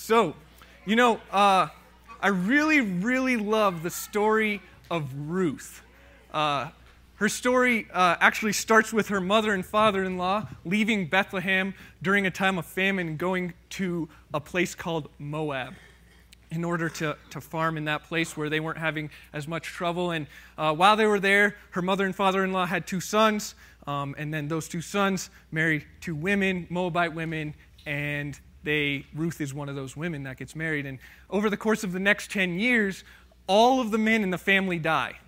So, you know, uh, I really, really love the story of Ruth. Uh, her story uh, actually starts with her mother and father in law leaving Bethlehem during a time of famine going to a place called Moab in order to, to farm in that place where they weren't having as much trouble. And uh, while they were there, her mother and father in law had two sons. Um, and then those two sons married two women, Moabite women, and they Ruth is one of those women that gets married. And over the course of the next 10 years, all of the men in the family die.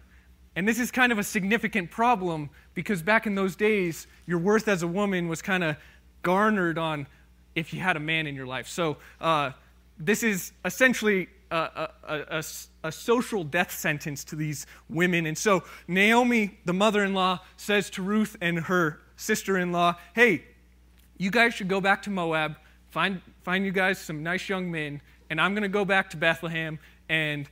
And this is kind of a significant problem because back in those days, your worth as a woman was kind of garnered on if you had a man in your life. So uh, this is essentially a, a, a, a, social death sentence to these women. And so Naomi, the mother in law, says to Ruth and her sister in law, Hey, you guys should go back to Moab, find, find you guys some nice young men, and I'm going to go back to Bethlehem and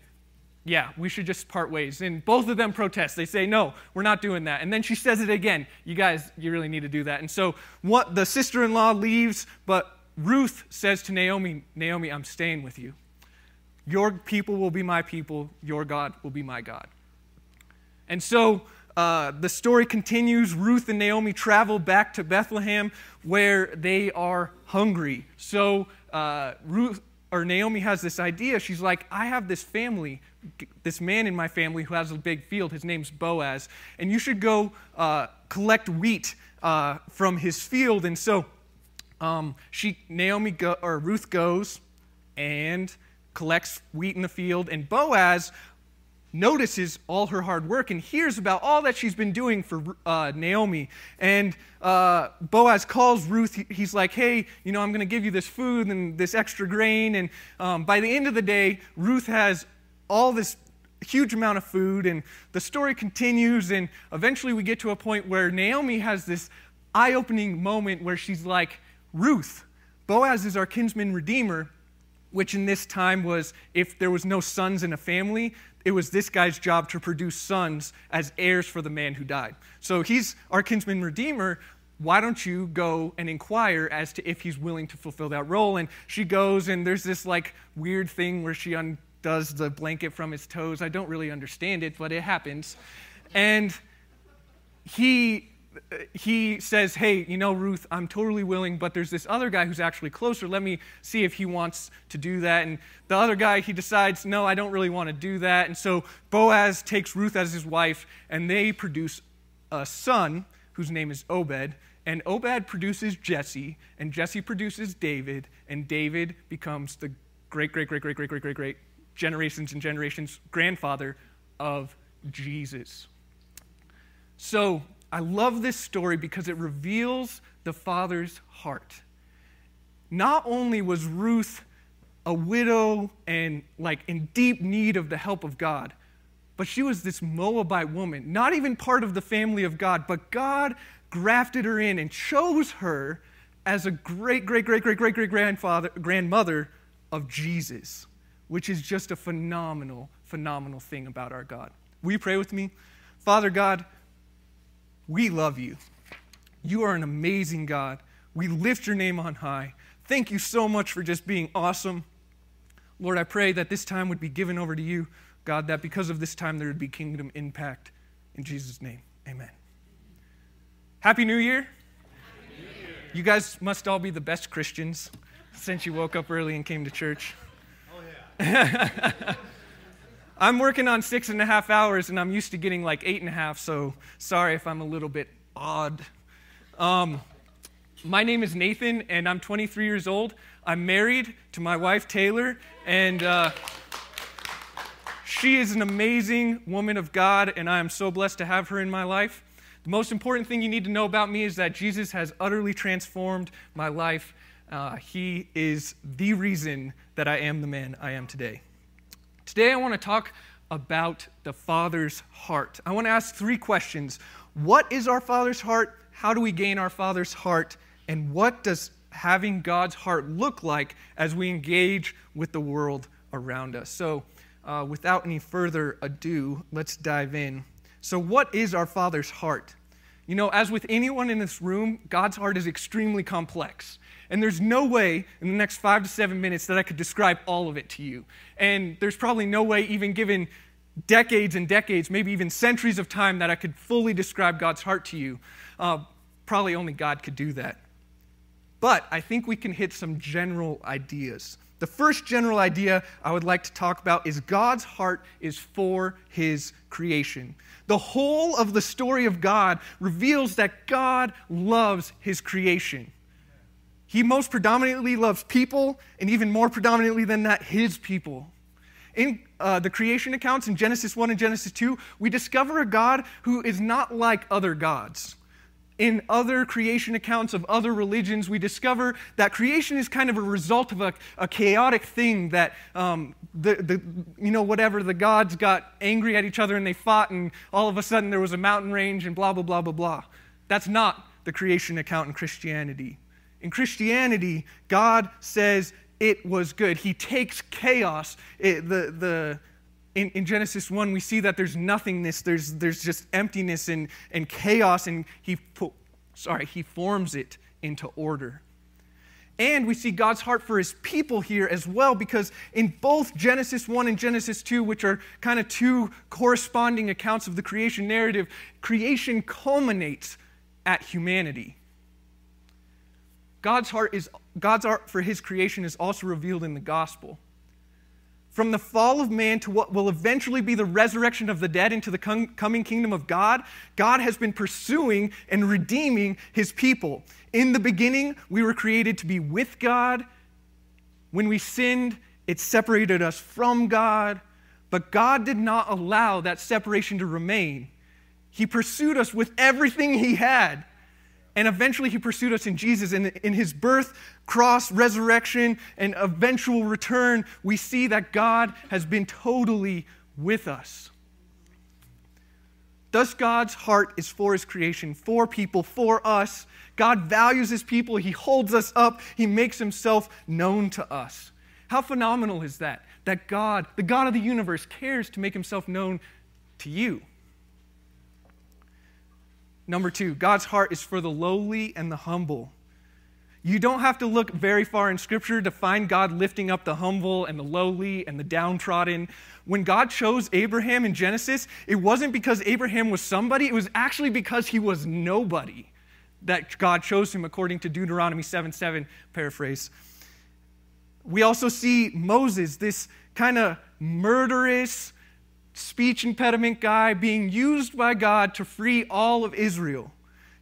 yeah, we should just part ways. And both of them protest. They say, no, we're not doing that. And then she says it again. You guys, you really need to do that. And so what the sister-in-law leaves, but Ruth says to Naomi, Naomi, I'm staying with you. Your people will be my people, your God will be my God. And so uh, the story continues. Ruth and Naomi travel back to Bethlehem where they are hungry. So uh, Ruth or Naomi has this idea. She's like, I have this family, this man in my family who has a big field. His name's Boaz, and you should go uh, collect wheat uh, from his field. And so um, she, Naomi go, or Ruth goes and collects wheat in the field, and Boaz notices all her hard work and hears about all that she's been doing for uh, Naomi. And uh, Boaz calls Ruth. He's like, hey, you know, I'm going to give you this food and this extra grain. And um, by the end of the day, Ruth has all this huge amount of food. And the story continues. And eventually we get to a point where Naomi has this eye opening moment where she's like, Ruth, Boaz is our kinsman redeemer, which in this time was if there was no sons in a family, it was this guy's job to produce sons as heirs for the man who died. So he's our kinsman redeemer. Why don't you go and inquire as to if he's willing to fulfill that role? And she goes, and there's this like weird thing where she undoes the blanket from his toes. I don't really understand it, but it happens. And he he says, Hey, you know, Ruth, I'm totally willing, but there's this other guy who's actually closer. Let me see if he wants to do that. And the other guy, he decides, No, I don't really want to do that. And so Boaz takes Ruth as his wife, and they produce a son whose name is Obed. And Obed produces Jesse, and Jesse produces David, and David becomes the great, great, great, great, great, great, great, great generations and generations grandfather of Jesus. So I love this story because it reveals the father's heart. Not only was Ruth a widow and like in deep need of the help of God, but she was this Moabite woman, not even part of the family of God, but God grafted her in and chose her as a great, great, great, great, great, great grandfather, grandmother of Jesus, which is just a phenomenal, phenomenal thing about our God. Will you pray with me? Father God, we love you. You are an amazing God. We lift your name on high. Thank you so much for just being awesome. Lord, I pray that this time would be given over to you, God, that because of this time there would be kingdom impact. In Jesus' name, amen. Happy New Year. You guys must all be the best Christians since you woke up early and came to church. Oh, yeah. I'm working on six and a half hours and I'm used to getting like eight and a half, so sorry if I'm a little bit odd. Um, my name is Nathan and I'm 23 years old. I'm married to my wife Taylor, and uh, she is an amazing woman of God, and I am so blessed to have her in my life. The most important thing you need to know about me is that Jesus has utterly transformed my life. Uh, he is the reason that I am the man I am today. Today, I want to talk about the Father's heart. I want to ask three questions What is our Father's heart? How do we gain our Father's heart? And what does having God's heart look like as we engage with the world around us? So, uh, without any further ado, let's dive in. So, what is our Father's heart? You know, as with anyone in this room, God's heart is extremely complex. And there's no way in the next five to seven minutes that I could describe all of it to you. And there's probably no way, even given decades and decades, maybe even centuries of time, that I could fully describe God's heart to you. Uh, probably only God could do that. But I think we can hit some general ideas. The first general idea I would like to talk about is God's heart is for his creation. The whole of the story of God reveals that God loves his creation. He most predominantly loves people, and even more predominantly than that, his people. In uh, the creation accounts in Genesis 1 and Genesis 2, we discover a God who is not like other gods in other creation accounts of other religions, we discover that creation is kind of a result of a, a chaotic thing that, um, the, the, you know, whatever, the gods got angry at each other and they fought, and all of a sudden there was a mountain range and blah, blah, blah, blah, blah. That's not the creation account in Christianity. In Christianity, God says it was good. He takes chaos, it, the, the, in, in, Genesis 1, we see that there's nothingness, there's, there's just emptiness and, and chaos, and he, sorry, he forms it into order. And we see God's heart for his people here as well, because in both Genesis 1 and Genesis 2, which are kind of two corresponding accounts of the creation narrative, creation culminates at humanity. God's heart, is, God's heart for his creation is also revealed in the gospel. From the fall of man to what will eventually be the resurrection of the dead into the coming kingdom of God, God has been pursuing and redeeming his people. In the beginning, we were created to be with God. When we sinned, it separated us from God. But God did not allow that separation to remain. He pursued us with everything he had. And eventually, he pursued us in Jesus. And in his birth, cross, resurrection, and eventual return, we see that God has been totally with us. Thus, God's heart is for his creation, for people, for us. God values his people. He holds us up. He makes himself known to us. How phenomenal is that? That God, the God of the universe, cares to make himself known to you. Number two, God's heart is for the lowly and the humble. You don't have to look very far in Scripture to find God lifting up the humble and the lowly and the downtrodden. When God chose Abraham in Genesis, it wasn't because Abraham was somebody, it was actually because he was nobody that God chose him, according to Deuteronomy 7 7, paraphrase. We also see Moses, this kind of murderous, speech impediment guy being used by God to free all of Israel.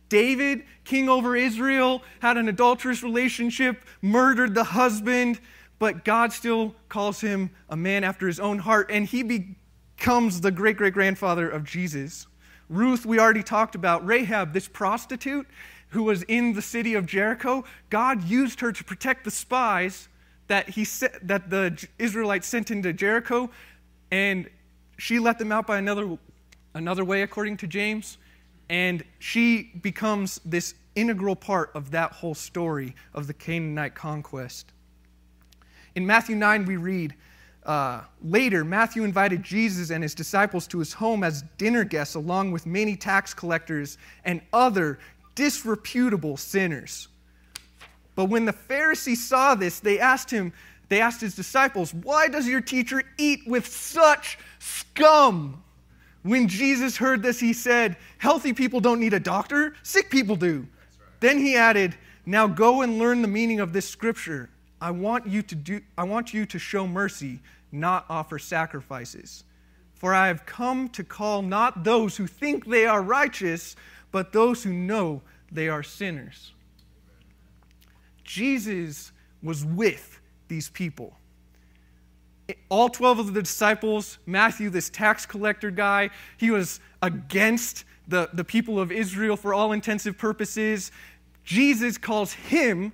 David, king over Israel, had an adulterous relationship, murdered the husband, but God still calls him a man after his own heart, and he becomes the great great grandfather of Jesus. Ruth, we already talked about. Rahab, this prostitute who was in the city of Jericho, God used her to protect the spies that, he, that the Israelites sent into Jericho, and she let them out by another, another way, according to James, and she becomes this integral part of that whole story of the Canaanite conquest. In Matthew 9, we read, uh, later, Matthew invited Jesus and his disciples to his home as dinner guests, along with many tax collectors and other disreputable sinners. But when the Pharisees saw this, they asked him, they asked his disciples, Why does your teacher eat with such scum? When Jesus heard this, he said, Healthy people don't need a doctor, sick people do. Right. Then he added, Now go and learn the meaning of this scripture. I want you to do I want you to show mercy, not offer sacrifices. For I have come to call not those who think they are righteous, but those who know they are sinners. Jesus was with these people. All 12 of the disciples, Matthew, this tax collector guy, he was against the, the people of Israel for all intensive purposes. Jesus calls him,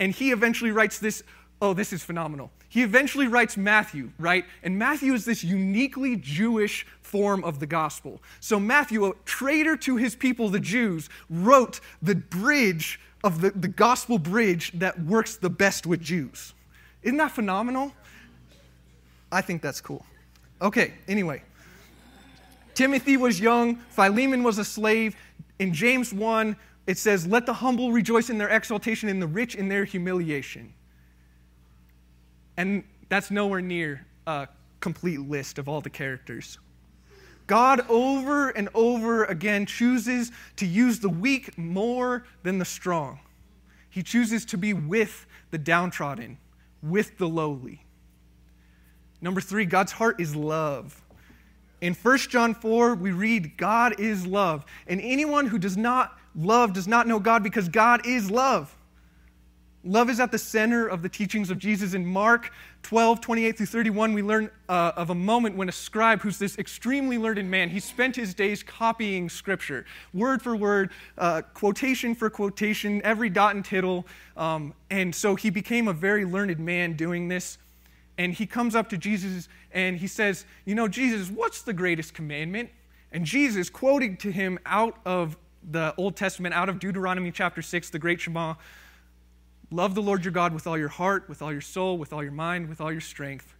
and he eventually writes this. Oh, this is phenomenal. He eventually writes Matthew, right? And Matthew is this uniquely Jewish form of the gospel. So, Matthew, a traitor to his people, the Jews, wrote the bridge of the, the gospel bridge that works the best with Jews. Isn't that phenomenal? I think that's cool. Okay, anyway. Timothy was young, Philemon was a slave, In James 1, it says, Let the humble rejoice in their exaltation and the rich in their humiliation. And that's nowhere near a complete list of all the characters. God over and over again chooses to use the weak more than the strong. He chooses to be with the downtrodden, with the lowly. Number three, God's heart is love. In 1 John 4, we read, God is love. And anyone who does not love does not know God because God is love. Love is at the center of the teachings of Jesus. In Mark 12, 28 through 31, we learn uh, of a moment when a scribe, who's this extremely learned man, he spent his days copying scripture, word for word, uh, quotation for quotation, every dot and tittle. Um, and so he became a very learned man doing this. And he comes up to Jesus and he says, You know, Jesus, what's the greatest commandment? And Jesus, quoting to him out of the Old Testament, out of Deuteronomy chapter 6, the great Shema, Love the Lord your God with all your heart, with all your soul, with all your mind, with all your strength.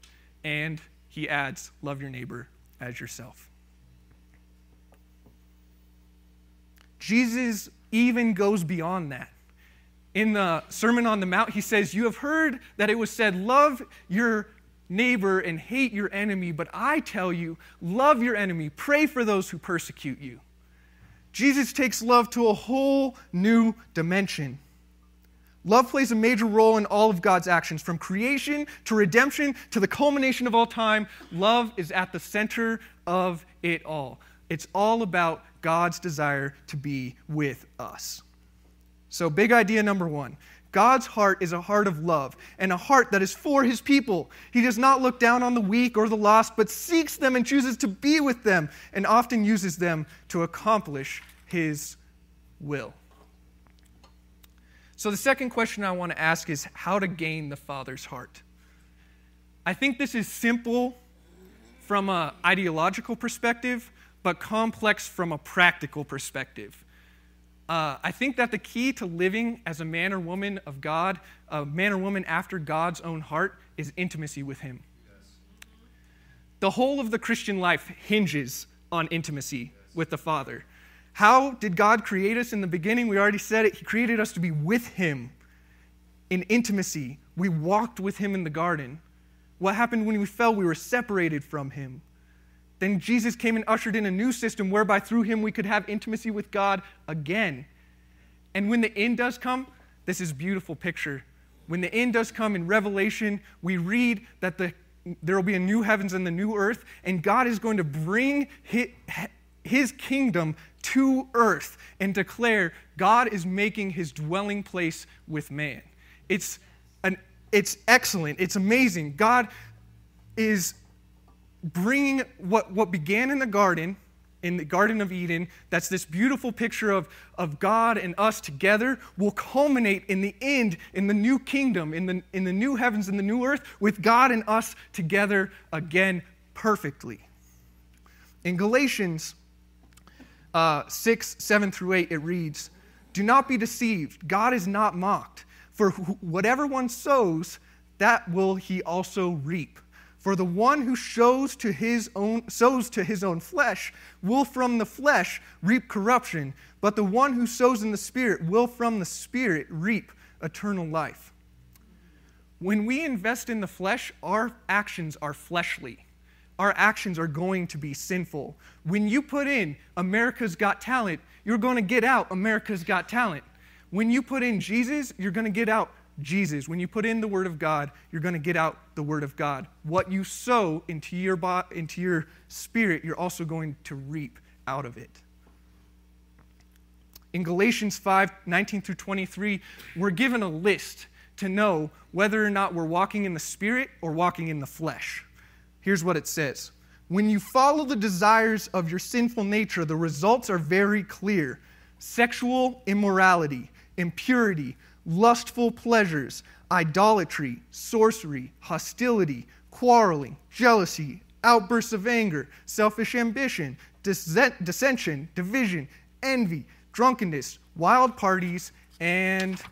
And he adds, love your neighbor as yourself. Jesus even goes beyond that. In the Sermon on the Mount, he says, You have heard that it was said, Love your neighbor and hate your enemy, but I tell you, love your enemy, pray for those who persecute you. Jesus takes love to a whole new dimension. Love plays a major role in all of God's actions, from creation to redemption to the culmination of all time. Love is at the center of it all. It's all about God's desire to be with us. So, big idea number one God's heart is a heart of love and a heart that is for his people. He does not look down on the weak or the lost, but seeks them and chooses to be with them and often uses them to accomplish his will. So, the second question I want to ask is how to gain the Father's heart. I think this is simple from an ideological perspective, but complex from a practical perspective. Uh, I think that the key to living as a man or woman of God, a man or woman after God's own heart, is intimacy with Him. Yes. The whole of the Christian life hinges on intimacy yes. with the Father. How did God create us in the beginning? We already said it. He created us to be with Him in intimacy. We walked with Him in the garden. What happened when we fell? We were separated from Him. Then Jesus came and ushered in a new system whereby through Him we could have intimacy with God again. And when the end does come, this is beautiful picture. When the end does come in Revelation, we read that the, there will be a new heavens and the new earth, and God is going to bring his, his kingdom to earth and declare God is making his dwelling place with man. It's, an, it's excellent. It's amazing. God is bringing what, what began in the garden, in the Garden of Eden, that's this beautiful picture of, of God and us together, will culminate in the end, in the new kingdom, in the, in the new heavens and the new earth, with God and us together again perfectly. In Galatians uh, 6, 7 through 8, it reads Do not be deceived. God is not mocked. For whatever one sows, that will he also reap. For the one who sows to his own, sows to his own flesh will from the flesh reap corruption, but the one who sows in the Spirit will from the Spirit reap eternal life. When we invest in the flesh, our actions are fleshly our actions are going to be sinful. When you put in America's Got Talent, you're going to get out America's Got Talent. When you put in Jesus, you're going to get out Jesus. When you put in the Word of God, you're going to get out the Word of God. What you sow into your, bo- into your spirit, you're also going to reap out of it. In Galatians 5 19 through 23, we're given a list to know whether or not we're walking in the Spirit or walking in the flesh. Here's what it says When you follow the desires of your sinful nature, the results are very clear sexual immorality, impurity, lustful pleasures, idolatry, sorcery, hostility, quarreling, jealousy, outbursts of anger, selfish ambition, dissension, division, envy, drunkenness, wild parties, and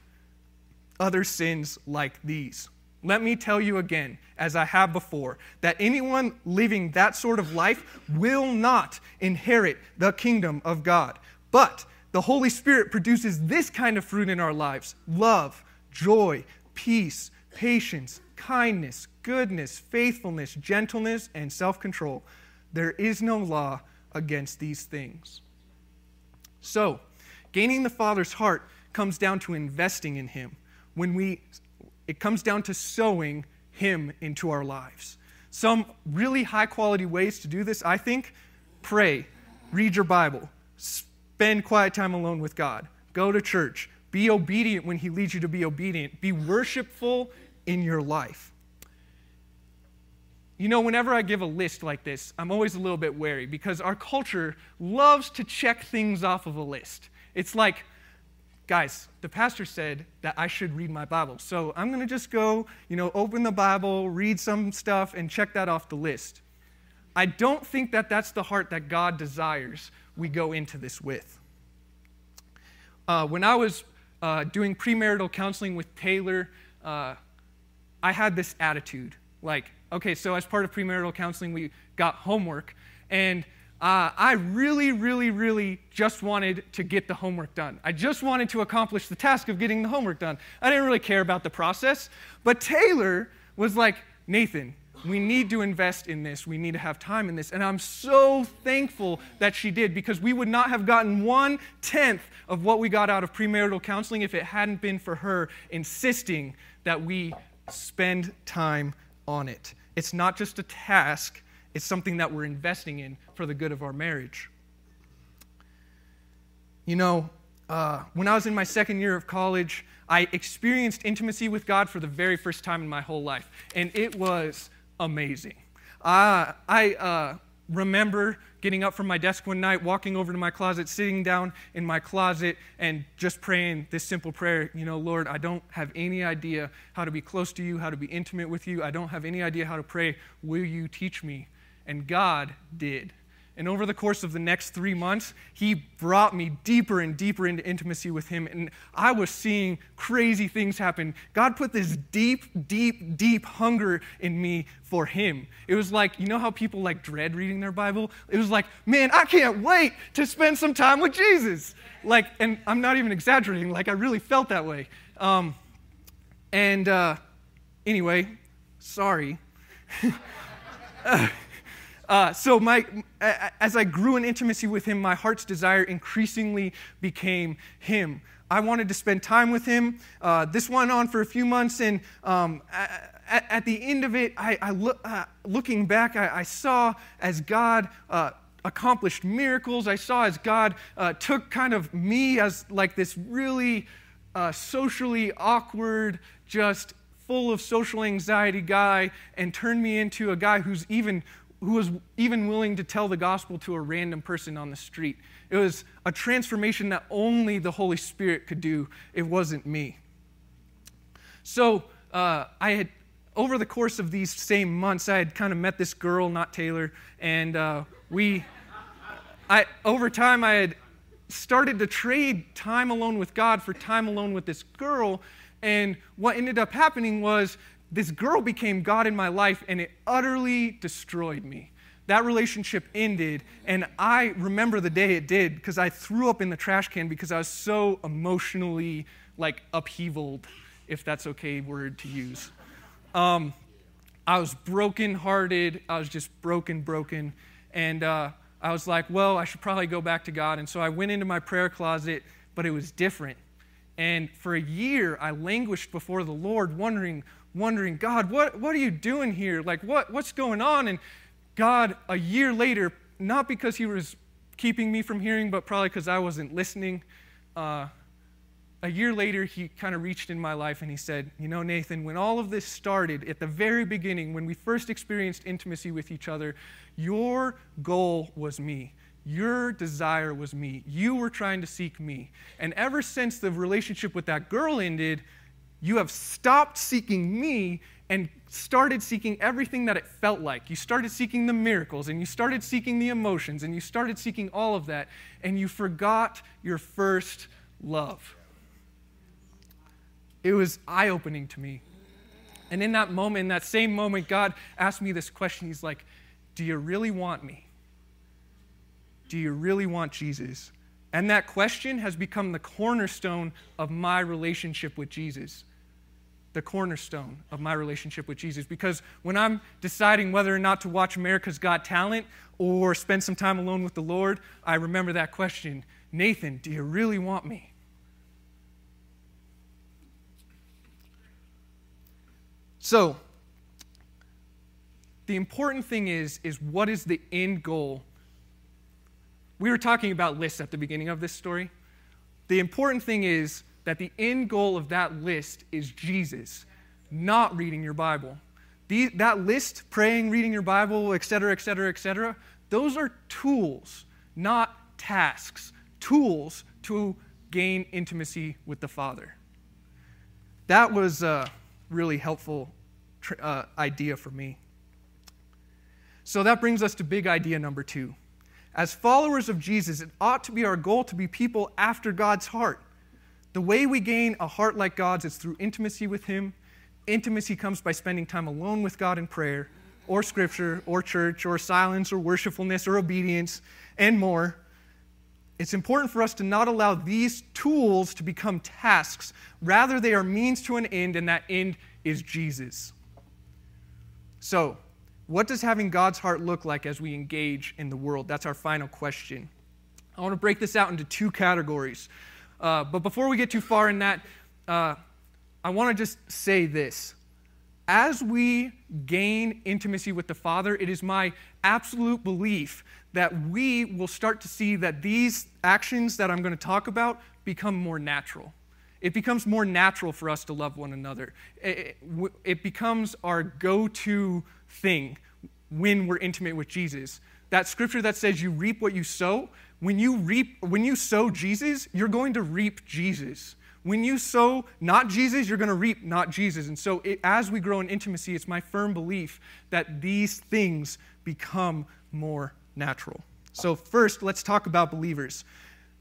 other sins like these. Let me tell you again, as I have before, that anyone living that sort of life will not inherit the kingdom of God. But the Holy Spirit produces this kind of fruit in our lives love, joy, peace, patience, kindness, goodness, faithfulness, gentleness, and self control. There is no law against these things. So, gaining the Father's heart comes down to investing in Him. When we, it comes down to sowing Him into our lives. Some really high quality ways to do this, I think pray, read your Bible, spend quiet time alone with God, go to church, be obedient when He leads you to be obedient, be worshipful in your life. You know, whenever I give a list like this, I'm always a little bit wary because our culture loves to check things off of a list. It's like, guys, the pastor said that I should read my Bible. So I'm going to just go, you know, open the Bible, read some stuff, and check that off the list. I don't think that that's the heart that God desires we go into this with. Uh, when I was uh, doing premarital counseling with Taylor, uh, I had this attitude like, okay, so as part of premarital counseling, we got homework, and uh, I really, really, really just wanted to get the homework done. I just wanted to accomplish the task of getting the homework done. I didn't really care about the process. But Taylor was like, Nathan, we need to invest in this. We need to have time in this. And I'm so thankful that she did because we would not have gotten one tenth of what we got out of premarital counseling if it hadn't been for her insisting that we spend time on it. It's not just a task, it's something that we're investing in for the good of our marriage. You know, uh, when I was in my second year of college, I experienced intimacy with God for the very first time in my whole life, and it was amazing. Uh, I uh, remember getting up from my desk one night, walking over to my closet, sitting down in my closet, and just praying this simple prayer You know, Lord, I don't have any idea how to be close to you, how to be intimate with you. I don't have any idea how to pray. Will you teach me? And God did. And over the course of the next three months, he brought me deeper and deeper into intimacy with him. And I was seeing crazy things happen. God put this deep, deep, deep hunger in me for him. It was like, you know how people like dread reading their Bible? It was like, man, I can't wait to spend some time with Jesus. Like, and I'm not even exaggerating, like, I really felt that way. Um, and uh, anyway, sorry. uh, uh, so my, as I grew in intimacy with him, my heart's desire increasingly became him. I wanted to spend time with him. Uh, this went on for a few months, and um, at, at, the end of it, I, I look, uh, looking back, I, I, saw as God uh, accomplished miracles. I saw as God uh, took kind of me as like this really uh, socially awkward, just full of social anxiety guy, and turned me into a guy who's even who was even willing to tell the gospel to a random person on the street. It was a transformation that only the Holy Spirit could do. It wasn't me. So uh, I had, over the course of these same months, I had kind of met this girl, not Taylor, and uh, we, I, over time, I had started to trade time alone with God for time alone with this girl. And what ended up happening was this girl became God in my life and it utterly destroyed me. That relationship ended, and I remember the day it did because I threw up in the trash can because I was so emotionally like upheavaled, if that's okay word to use. Um, I was brokenhearted. I was just broken, broken, and uh, I was like, well, I should probably go back to God. And so I went into my prayer closet, but it was different. And for a year, I languished before the Lord, wondering wondering, God, what, what are you doing here? Like, what, what's going on? And God, a year later, not because He was keeping me from hearing, but probably because I wasn't listening, uh, a year later, He kind of reached in my life and He said, You know, Nathan, when all of this started at the very beginning, when we first experienced intimacy with each other, your goal was me. Your desire was me. You were trying to seek me. And ever since the relationship with that girl ended, you have stopped seeking me and started seeking everything that it felt like. You started seeking the miracles and you started seeking the emotions and you started seeking all of that and you forgot your first love. It was eye opening to me. And in that moment, in that same moment, God asked me this question. He's like, Do you really want me? Do you really want Jesus? And that question has become the cornerstone of my relationship with Jesus. The cornerstone of my relationship with Jesus. Because when I'm deciding whether or not to watch America's Got Talent or spend some time alone with the Lord, I remember that question Nathan, do you really want me? So, the important thing is, is what is the end goal? We were talking about lists at the beginning of this story. The important thing is that the end goal of that list is Jesus, not reading your Bible. The, that list, praying, reading your Bible, etc., etc., etc., those are tools, not tasks. Tools to gain intimacy with the Father. That was a really helpful uh, idea for me. So that brings us to big idea number two. As followers of Jesus, it ought to be our goal to be people after God's heart. The way we gain a heart like God's is through intimacy with Him. Intimacy comes by spending time alone with God in prayer, or scripture, or church, or silence, or worshipfulness, or obedience, and more. It's important for us to not allow these tools to become tasks. Rather, they are means to an end, and that end is Jesus. So, what does having God's heart look like as we engage in the world? That's our final question. I want to break this out into two categories. Uh, but before we get too far in that, uh, I want to just say this. As we gain intimacy with the Father, it is my absolute belief that we will start to see that these actions that I'm going to talk about become more natural. It becomes more natural for us to love one another. It, it, it becomes our go to thing when we're intimate with Jesus. That scripture that says you reap what you sow, when you reap when you sow Jesus, you're going to reap Jesus. When you sow not Jesus, you're going to reap not Jesus. And so it, as we grow in intimacy, it's my firm belief that these things become more natural. So first, let's talk about believers.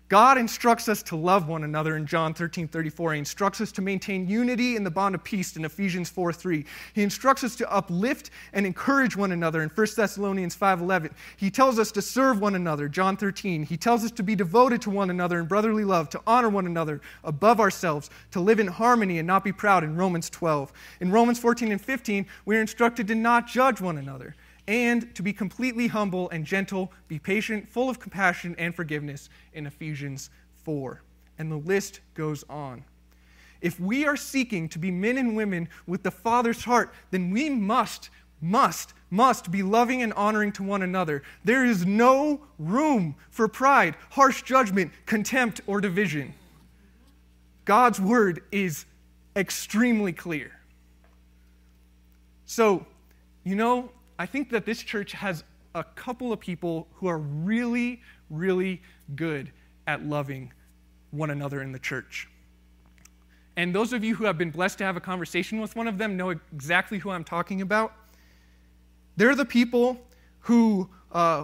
God instructs us to love one another in John 13 34. He instructs us to maintain unity in the bond of peace in Ephesians 4 3. He instructs us to uplift and encourage one another in 1 Thessalonians 5 11. He tells us to serve one another, John 13. He tells us to be devoted to one another in brotherly love, to honor one another above ourselves, to live in harmony and not be proud in Romans 12. In Romans 14 and 15, we are instructed to not judge one another and to be completely humble and gentle, be patient, full of compassion and forgiveness in Ephesians 4. And the list goes on. If we are seeking to be men and women with the Father's heart, then we must, must, must be loving and honoring to one another. There is no room for pride, harsh judgment, contempt, or division. God's word is extremely clear. So, you know, I think that this church has a couple of people who are really, really good at loving one another in the church. And those of you who have been blessed to have a conversation with one of them know exactly who I'm talking about. They're the people who, uh,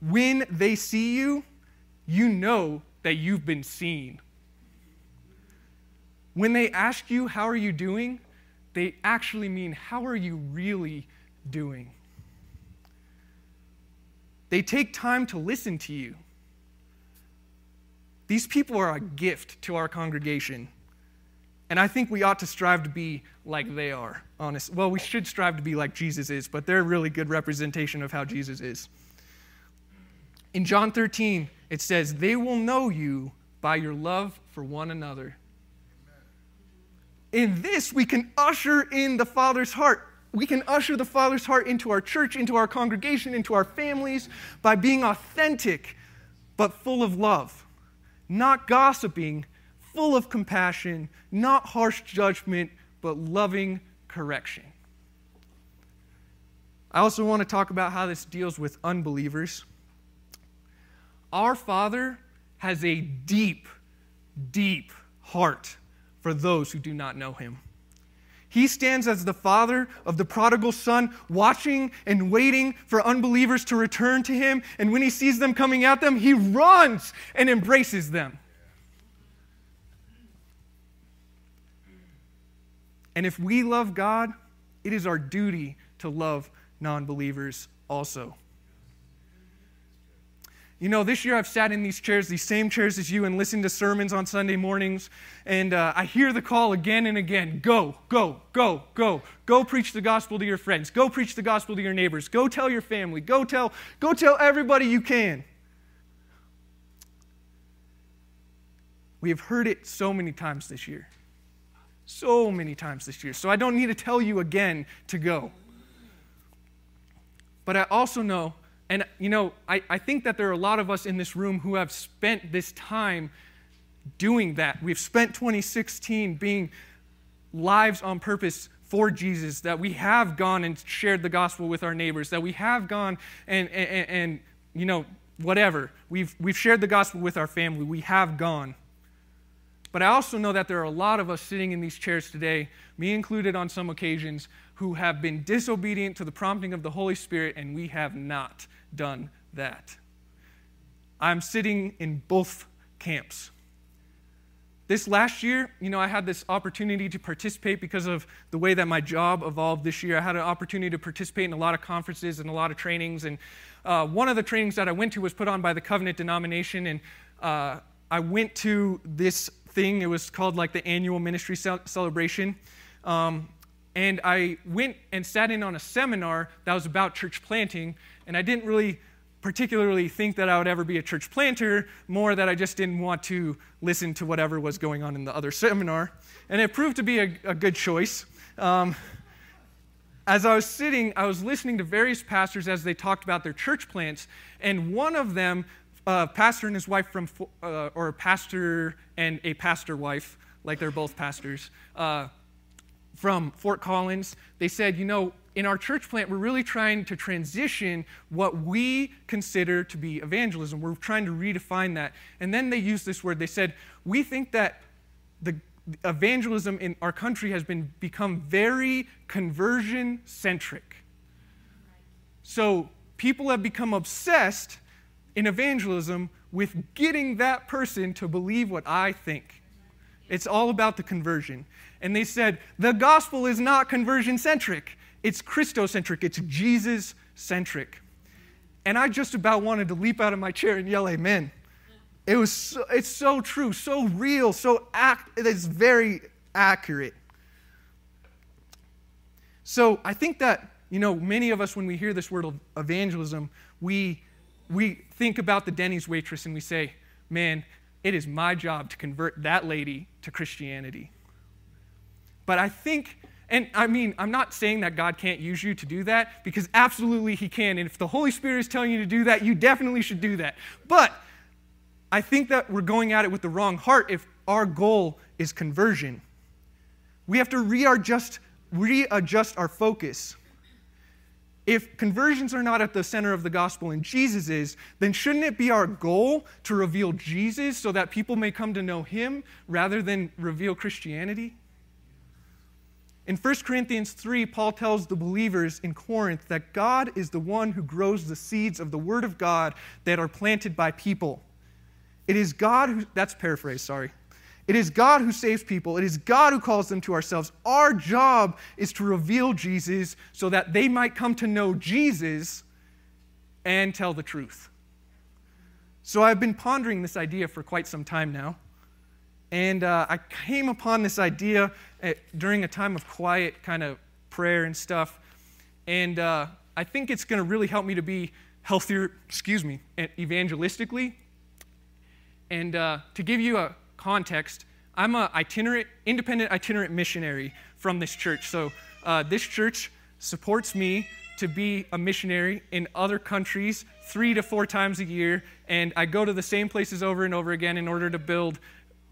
when they see you, you know that you've been seen. When they ask you, How are you doing? they actually mean, How are you really doing? They take time to listen to you. These people are a gift to our congregation. And I think we ought to strive to be like they are, honest. Well, we should strive to be like Jesus is, but they're a really good representation of how Jesus is. In John 13, it says, They will know you by your love for one another. In this, we can usher in the Father's heart we can usher the Father's heart into our church, into our congregation, into our families by being authentic, but full of love, not gossiping, full of compassion, not harsh judgment, but loving correction. I also want to talk about how this deals with unbelievers. Our Father has a deep, deep heart for those who do not know Him. He stands as the father of the prodigal son, watching and waiting for unbelievers to return to him. And when he sees them coming at them, he runs and embraces them. And if we love God, it is our duty to love non believers also. You know, this year I've sat in these chairs, these same chairs as you, and listened to sermons on Sunday mornings. And uh, I hear the call again and again go, go, go, go. Go preach the gospel to your friends. Go preach the gospel to your neighbors. Go tell your family. Go tell, go tell everybody you can. We have heard it so many times this year. So many times this year. So I don't need to tell you again to go. But I also know and, you know, I, I think that there are a lot of us in this room who have spent this time doing that. We've spent 2016 being lives on purpose for Jesus, that we have gone and shared the gospel with our neighbors, that we have gone and, and, and you know, whatever. We've, we've shared the gospel with our family. We have gone. But I also know that there are a lot of us sitting in these chairs today, me included on some occasions, who have been disobedient to the prompting of the Holy Spirit, and we have not done that. I'm sitting in both camps. This last year, you know, I had this opportunity to participate because of the way that my job evolved this year. I had an opportunity to participate in a lot of conferences and a lot of trainings. And uh, one of the trainings that I went to was put on by the Covenant denomination. And uh, I went to this thing, it was called like the annual ministry celebration. Um, and I went and sat in on a seminar that was about church planting, and I didn't really particularly think that I would ever be a church planter, more that I just didn't want to listen to whatever was going on in the other seminar. And it proved to be a, a good choice. Um, as I was sitting, I was listening to various pastors as they talked about their church plants, and one of them, a pastor and his wife from, uh, or a pastor and a pastor wife, like they're both pastors, uh, from Fort Collins, they said, you know, in our church plant, we're really trying to transition what we consider to be evangelism. We're trying to redefine that. And then they used this word. They said, we think that the evangelism in our country has been become very conversion centric. So people have become obsessed in evangelism with getting that person to believe what I think. It's all about the conversion. And they said, the gospel is not conversion centric, it's Christocentric, it's Jesus centric. And I just about wanted to leap out of my chair and yell, Amen. It was so, it's so true, so real, so act, it is very accurate. So I think that, you know, many of us, when we hear this word evangelism, we, we think about the Denny's waitress and we say, man, it is my job to convert that lady to Christianity. But I think, and I mean, I'm not saying that God can't use you to do that, because absolutely He can. And if the Holy Spirit is telling you to do that, you definitely should do that. But I think that we're going at it with the wrong heart if our goal is conversion. We have to readjust, readjust our focus. If conversions are not at the center of the gospel and Jesus is, then shouldn't it be our goal to reveal Jesus so that people may come to know him rather than reveal Christianity? In 1 Corinthians 3, Paul tells the believers in Corinth that God is the one who grows the seeds of the Word of God that are planted by people. It is God who, that's paraphrase, sorry. It is God who saves people. It is God who calls them to ourselves. Our job is to reveal Jesus so that they might come to know Jesus and tell the truth. So I've been pondering this idea for quite some time now. And uh, I came upon this idea at, during a time of quiet kind of prayer and stuff. And uh, I think it's going to really help me to be healthier, excuse me, evangelistically. And uh, to give you a context, I'm an itinerant, independent itinerant missionary from this church. So uh, this church supports me to be a missionary in other countries three to four times a year. And I go to the same places over and over again in order to build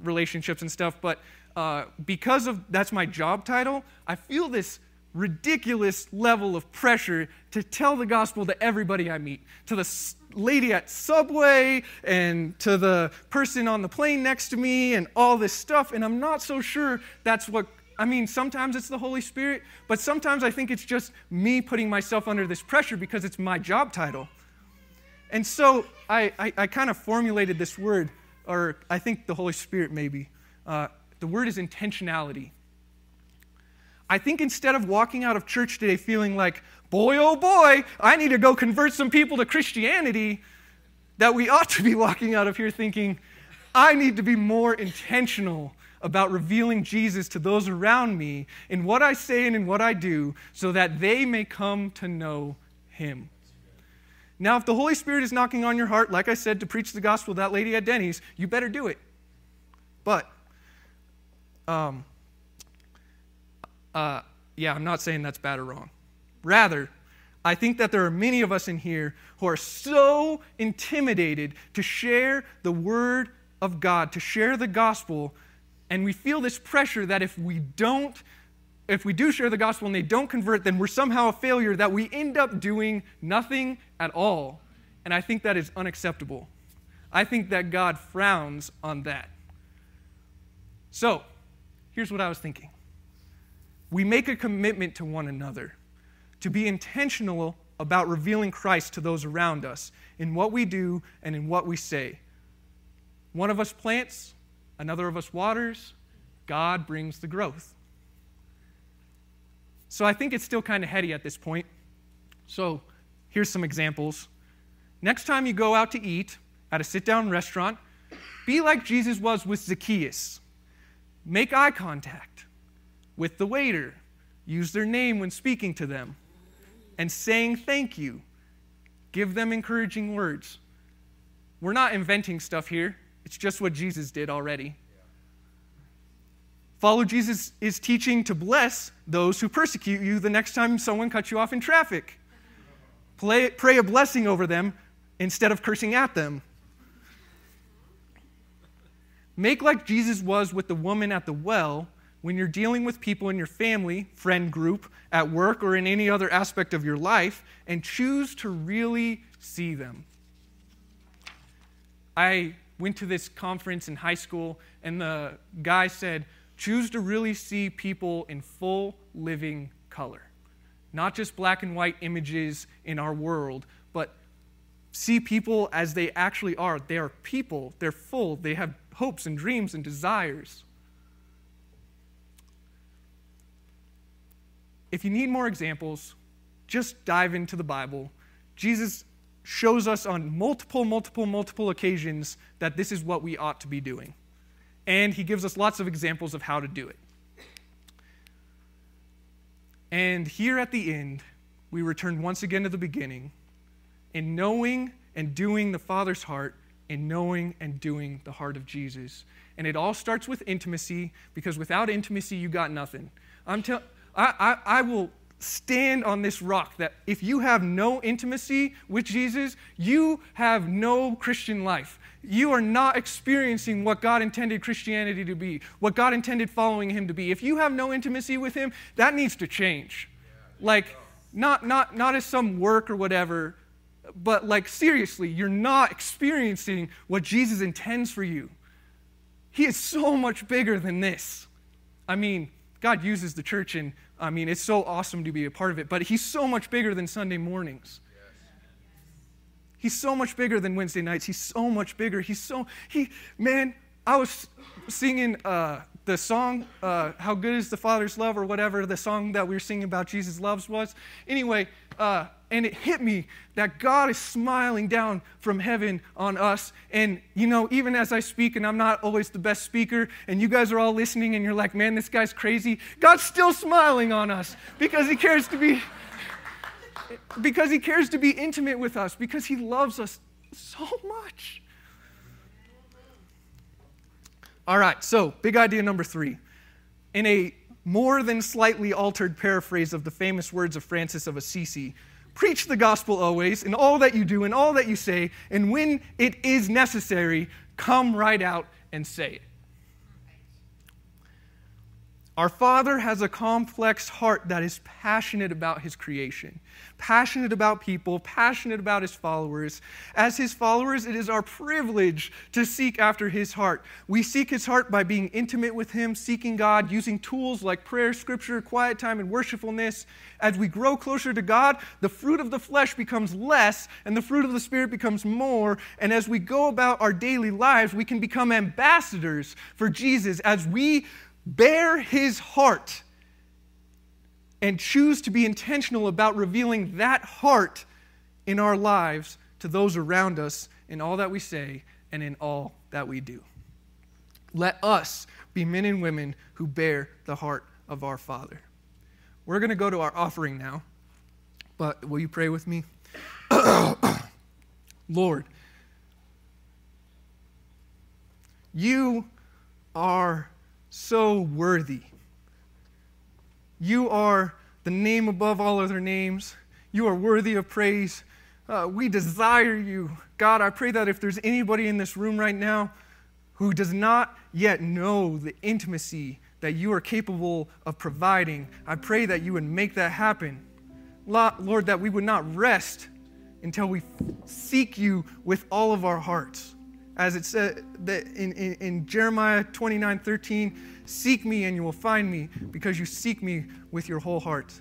relationships and stuff, but uh, because of that's my job title, I feel this ridiculous level of pressure to tell the gospel to everybody I meet, to the lady at Subway and to the person on the plane next to me and all this stuff. And I'm not so sure that's what, I mean, sometimes it's the Holy Spirit, but sometimes I think it's just me putting myself under this pressure because it's my job title. And so I, I, I kind of formulated this word or I think the Holy Spirit maybe. Uh, the word is intentionality. I think instead of walking out of church today feeling like, boy, oh boy, I need to go convert some people to Christianity, that we ought to be walking out of here thinking, I need to be more intentional about revealing Jesus to those around me in what I say and in what I do so that they may come to know him. Now, if the Holy Spirit is knocking on your heart, like I said, to preach the gospel to that lady at Denny's, you better do it. But, um, uh, yeah, I'm not saying that's bad or wrong. Rather, I think that there are many of us in here who are so intimidated to share the word of God, to share the gospel, and we feel this pressure that if we don't, if we do share the gospel and they don't convert, then we're somehow a failure, that we end up doing nothing at all. And I think that is unacceptable. I think that God frowns on that. So, here's what I was thinking we make a commitment to one another to be intentional about revealing Christ to those around us in what we do and in what we say. One of us plants, another of us waters, God brings the growth. So I think it's still kind of heady at this point. So here's some examples. Next time you go out to eat at a sit down restaurant, be like Jesus was with Zacchaeus. Make eye contact with the waiter, use their name when speaking to them, and saying thank you. Give them encouraging words. We're not inventing stuff here. It's just what Jesus did already. Follow Jesus is teaching to bless those who persecute you the next time someone cuts you off in traffic. Play, pray a blessing over them instead of cursing at them. Make like Jesus was with the woman at the well when you're dealing with people in your family, friend group, at work, or in any other aspect of your life, and choose to really see them. I went to this conference in high school, and the guy said, Choose to really see people in full living color. Not just black and white images in our world, but see people as they actually are. They are people, they're full, they have hopes and dreams and desires. If you need more examples, just dive into the Bible. Jesus shows us on multiple, multiple, multiple occasions that this is what we ought to be doing. And he gives us lots of examples of how to do it. And here at the end, we return once again to the beginning in knowing and doing the Father's heart, in knowing and doing the heart of Jesus. And it all starts with intimacy because without intimacy, you got nothing. I'm tell- I, I, I will stand on this rock that if you have no intimacy with Jesus, you have no Christian life. You are not experiencing what God intended Christianity to be, what God intended following Him to be. If you have no intimacy with Him, that needs to change. Like, not, not, not as some work or whatever, but like seriously, you're not experiencing what Jesus intends for you. He is so much bigger than this. I mean, God uses the church and I mean, it's so awesome to be a part of it, but he's so much bigger than Sunday mornings. He's so much bigger than Wednesday nights. He's so much bigger. He's so, he, man, I was singing uh, the song, uh, How Good is the Father's Love, or whatever the song that we were singing about Jesus loves was. Anyway, uh, and it hit me that God is smiling down from heaven on us. And, you know, even as I speak, and I'm not always the best speaker, and you guys are all listening, and you're like, man, this guy's crazy, God's still smiling on us because He cares to be. Because he cares to be intimate with us, because he loves us so much. All right, so big idea number three. In a more than slightly altered paraphrase of the famous words of Francis of Assisi, preach the gospel always in all that you do and all that you say, and when it is necessary, come right out and say it. Our Father has a complex heart that is passionate about His creation, passionate about people, passionate about His followers. As His followers, it is our privilege to seek after His heart. We seek His heart by being intimate with Him, seeking God, using tools like prayer, scripture, quiet time, and worshipfulness. As we grow closer to God, the fruit of the flesh becomes less, and the fruit of the Spirit becomes more. And as we go about our daily lives, we can become ambassadors for Jesus as we bear his heart and choose to be intentional about revealing that heart in our lives to those around us in all that we say and in all that we do. Let us be men and women who bear the heart of our Father. We're going to go to our offering now, but will you pray with me? Lord, you are so worthy. You are the name above all other names. You are worthy of praise. Uh, we desire you. God, I pray that if there's anybody in this room right now who does not yet know the intimacy that you are capable of providing, I pray that you would make that happen. Lord, that we would not rest until we seek you with all of our hearts. As it said in, in, in Jeremiah 29 13, seek me and you will find me because you seek me with your whole heart.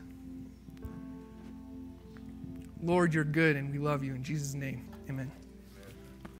Lord, you're good and we love you. In Jesus' name, amen.